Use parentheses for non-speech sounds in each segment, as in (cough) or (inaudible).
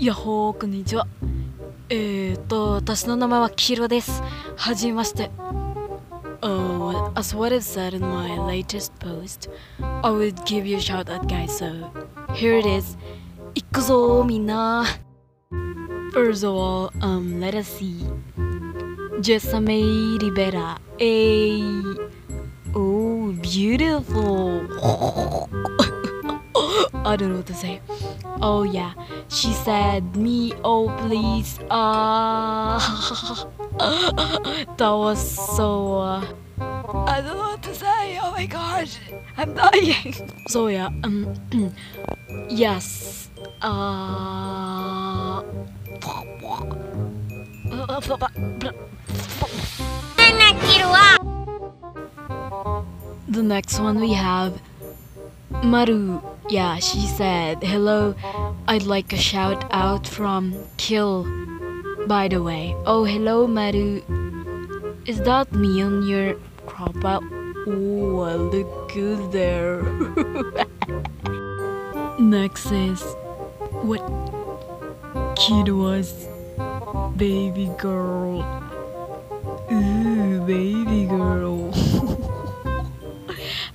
やっほーこんにちはえーと私の名前はキロですはじめまして Oh, as what is said in my latest post, I would give you a shout out, guys. So here it is. いくぞみんな First of all, um, let us see. Jessame Rivera. Hey. Oh, beautiful. I don't know what to say. Oh yeah, she said me. Oh please. Ah, (laughs) that was so. Uh, I don't know what to say. Oh my gosh, I'm dying. (laughs) So yeah, um, (clears throat) yes. Uh. (laughs) The next one we have Maru. Yeah, she said, Hello, I'd like a shout out from Kill. By the way, oh, hello, Maru. Is that me on your crop out? Oh, I look good there. (laughs) Next is what kid was baby girl. Ooh, baby girl. (laughs)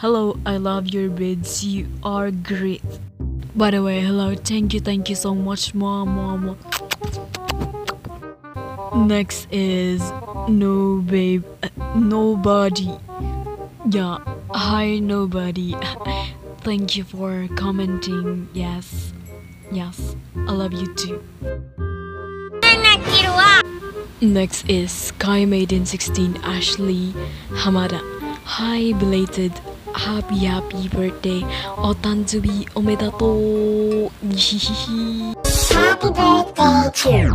hello, I love your bids. You are great. By the way, hello, thank you, thank you so much, mom, mom. Next is no babe, nobody. Yeah, hi nobody. (laughs) thank you for commenting. Yes, yes, I love you too. Next is Sky Maiden 16 Ashley Hamada. Hi belated happy happy birthday お誕生日おめでとう Happy birthday to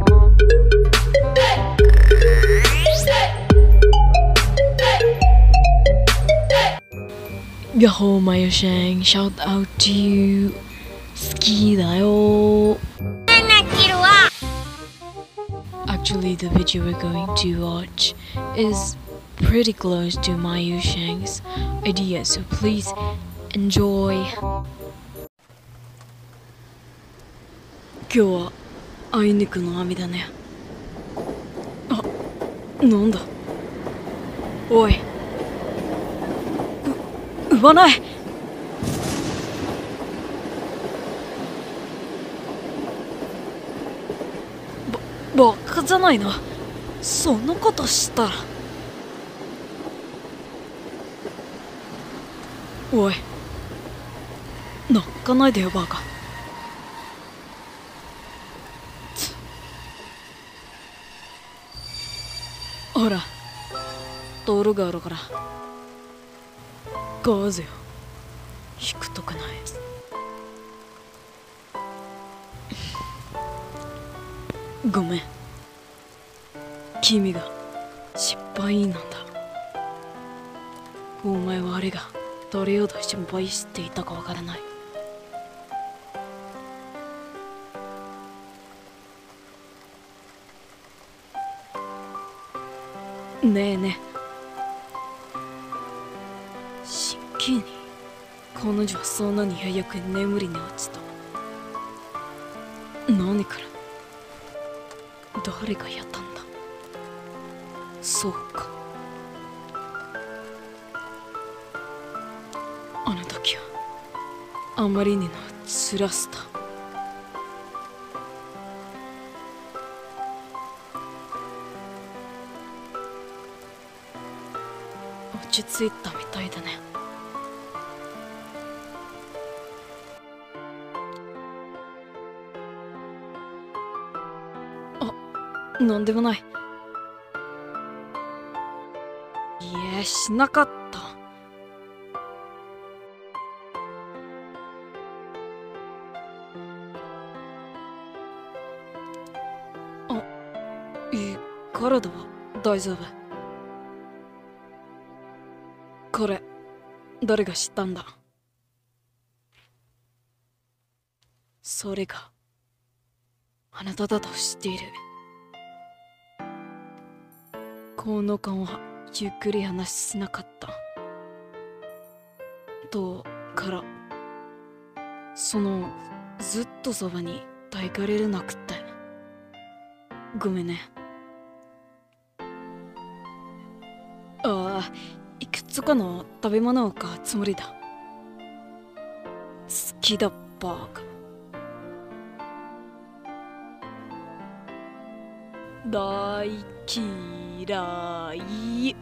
Yahoo Mayo Shang shout out to you 好きだよ Actually the video we're going to watch is pretty close to Mayu Shang's idea so please enjoy 今日はあいにくの雨だねあなんだおいう奪わないばバカじゃないのそんなことしたらおい。泣かないでよバカ。つほら。道路があるから。ガーゼよ引くとかない。ごめん。君が失敗なんだ。お前はあれが。誰をと心配していたかわからない。ねえねえ。真剣に。彼女はそんなに早く眠りに落ちた。何から？誰がやったんだ？そうか。あまりにの辛さだ落ち着いたみたいだね。あなんでもないいえしなかった。いい体は大丈夫。これ誰が知ったんだ？それがあなただと知っている。この間はゆっくり話しなかった。とからそのずっとそばに抱かれるなくって。ごめんね。いくつかの食べ物を買うつもりだ。好きだバーガー大嫌い。